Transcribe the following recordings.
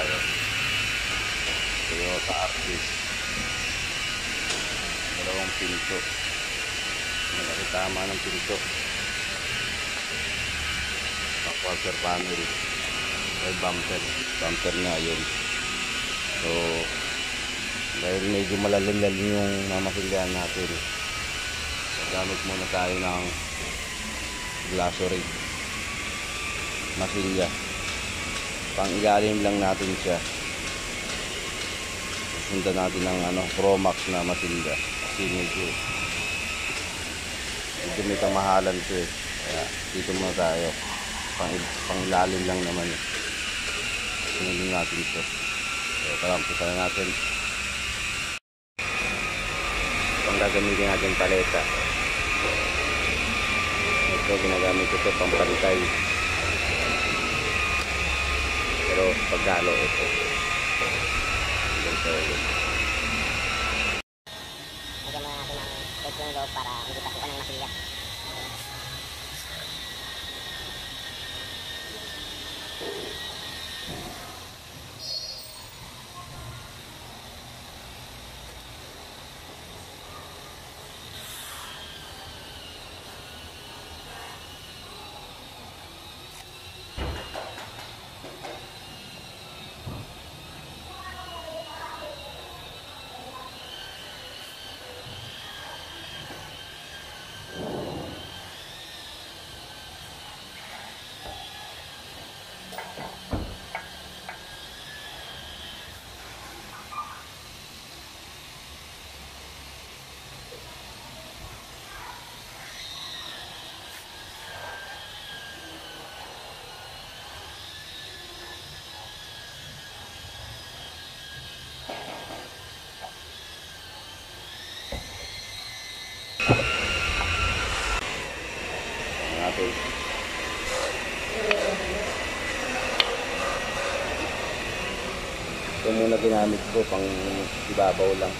tayo. Toyota Artis. Dalawang pinto. Malaki tama ng pinto. Quarter panel. May bumper. Bumper na yun. So, dahil medyo malalim-lalim yung mamakilyan natin. So, gamit muna tayo ng glasory. Masilya. Pang ilalim lang natin siya. Sundan natin ng ano, Promax na masilya. Kasi medyo medyo may kamahalan ito eh. Kaya dito muna tayo. Pang, pang ilalim lang naman eh. Sundan natin ito. So, tara, umpisa na natin. Pang gagamitin natin paleta. Ito, ginagamit ito pang pantay. Pero pagkalo ito. Ganito yun. Lagyan muna natin ng tape yung loob para hindi pasukan ng masilya. natin. Muna ginamit ko pang ibabaw lang.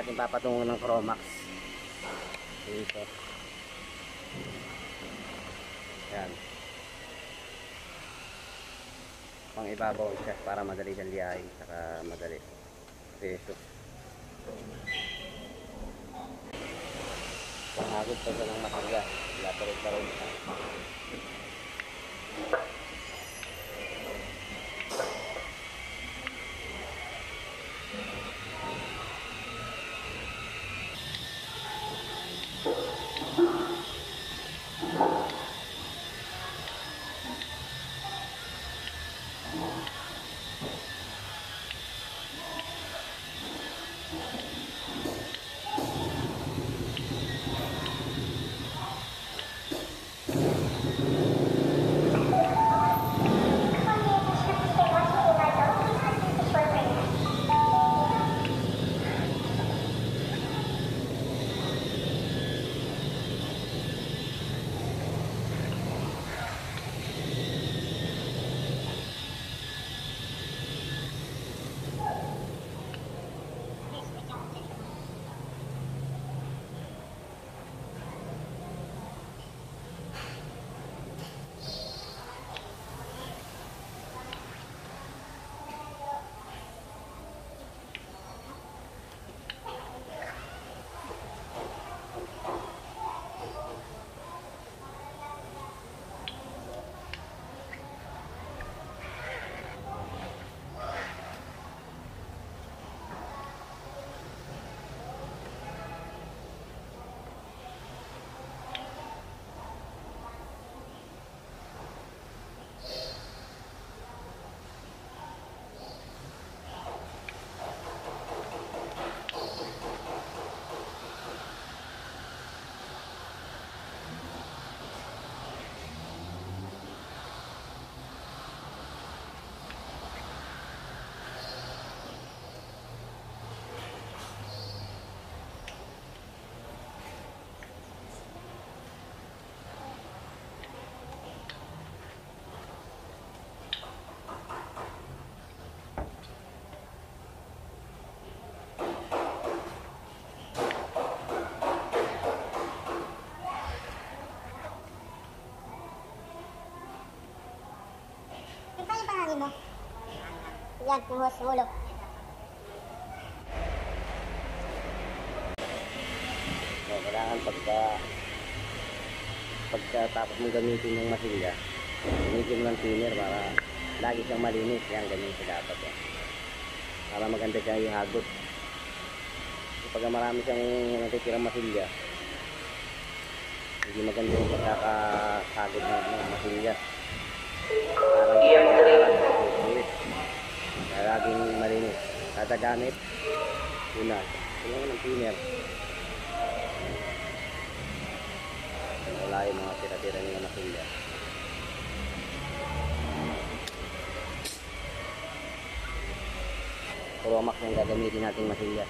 Natin papatungo ng Chromax. Dito. Yan. Pang ibabaw siya para madali siyang liyahin saka madali. Peso. Pangagod pa siya ng masaga. Latarot-tarot siya. Ito Yan, puhos, ulo. So, kailangan pagka pagkatapos mo gamitin yung masilya, gamitin mo ng thinner para lagi siyang malinis. Yan, ganyan siya dapat. Yan. Para maganda siya ihagot. Pag marami siyang natitirang masilya, hindi maganda yung pagkakasagod ng ng masilya. Parang. Kaya laging malinis. Kada gamit, una, kailangan ng thinner. wala yung mga tira-tira ng masilya. Chromax yung gagamitin nating masilya.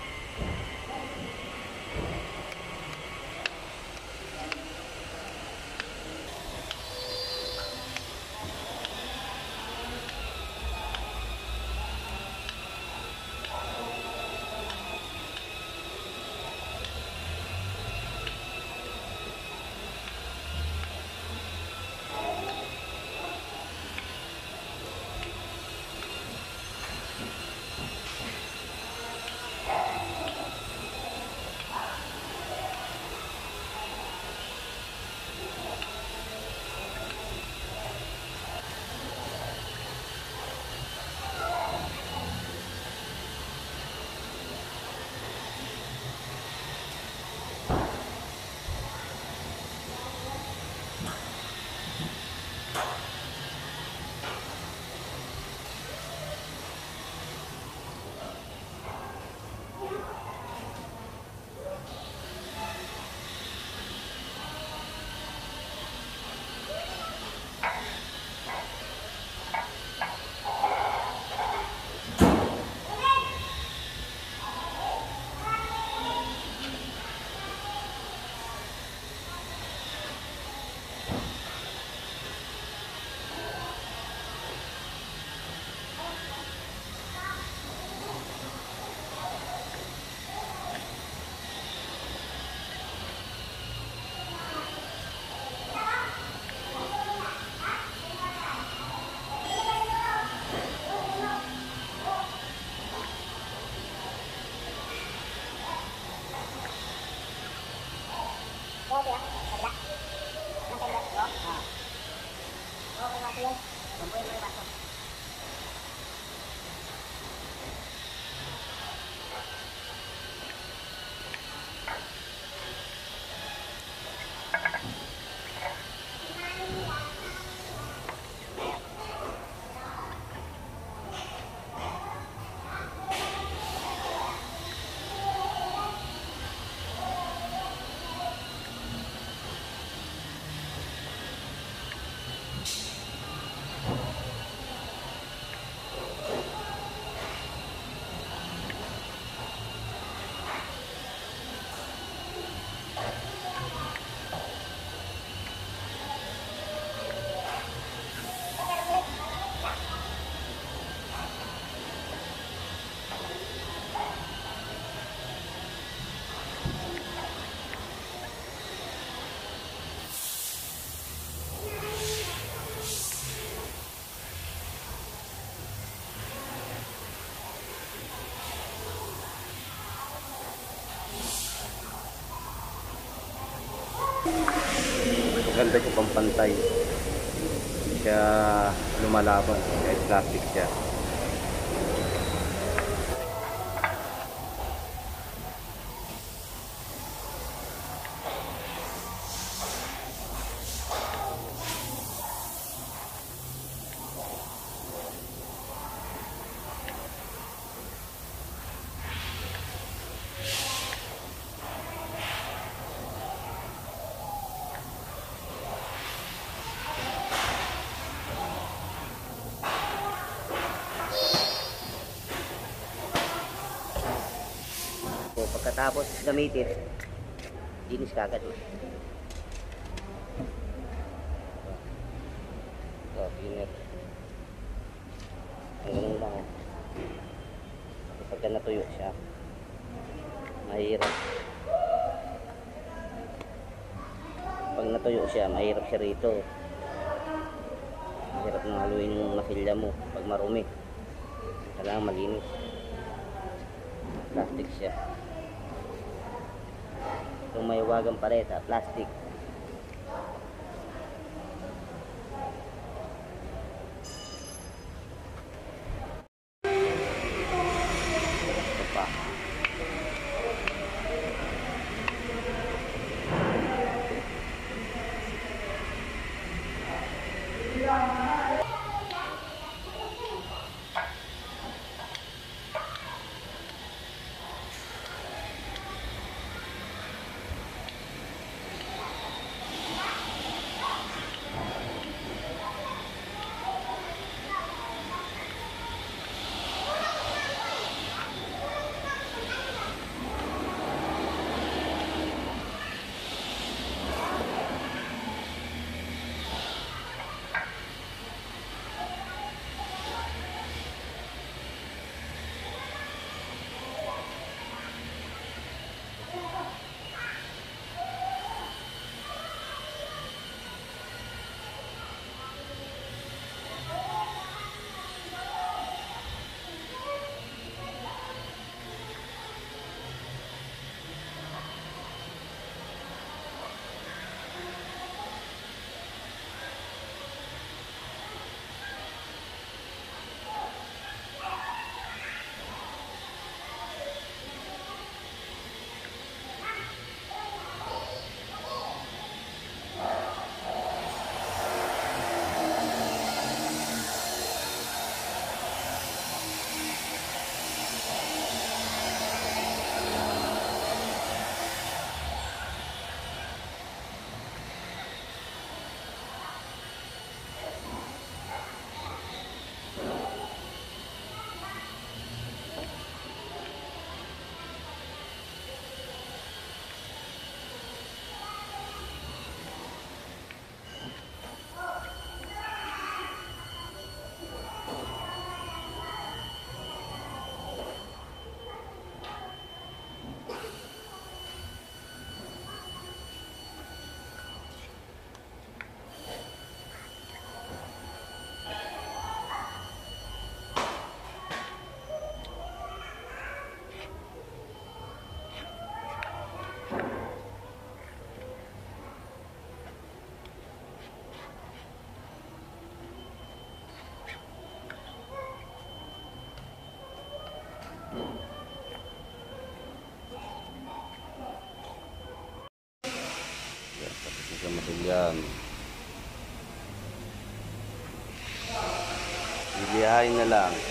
Maganda siya pampantay. Siya lumalaban. Kahit plastic siya. Pagkatapos gamitin, linis ka agad. So, cleaner. Ang ganun lang. So, pagka natuyo siya, mahirap. Pag natuyo siya, mahirap siya rito. Mahirap nang haluin yung masilya mo pag marumi. Kailangan malinis plastic siya. Itong may wagang paleta, plastic. Sa matilyan. Bilihain na lang.